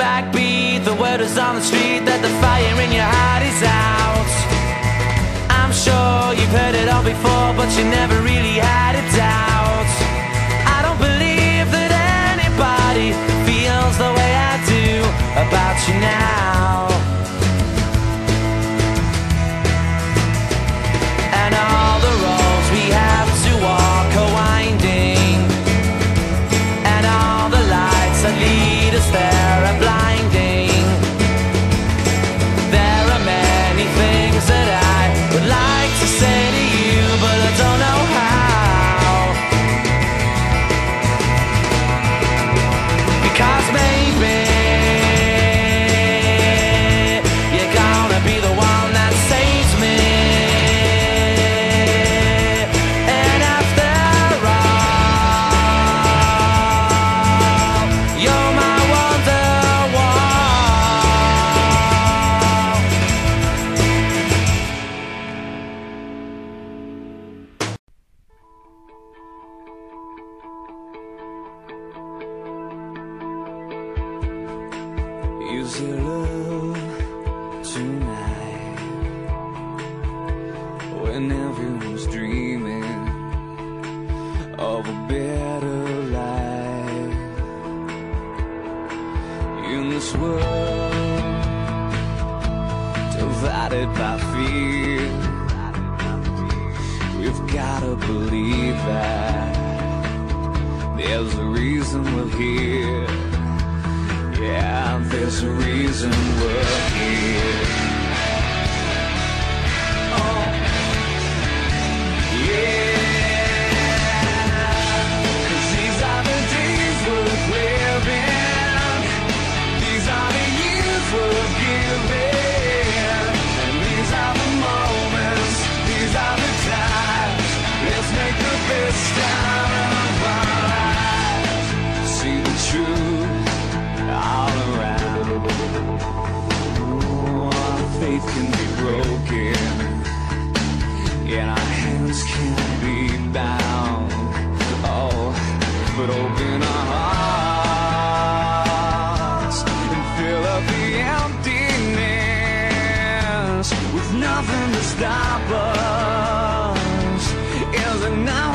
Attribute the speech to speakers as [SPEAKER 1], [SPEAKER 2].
[SPEAKER 1] backbeat The word is on the street that the fire in your heart is out. I'm sure you've heard it all before But you never really had a doubt.
[SPEAKER 2] Use your love tonight. When everyone's dreaming of a better life In this world divided by fear We've gotta believe that There's a reason we're here. Yeah, there's a reason we're here. broken and our hands can't be bound. Oh, but open our hearts and fill up the emptiness with nothing to stop us. Is enough.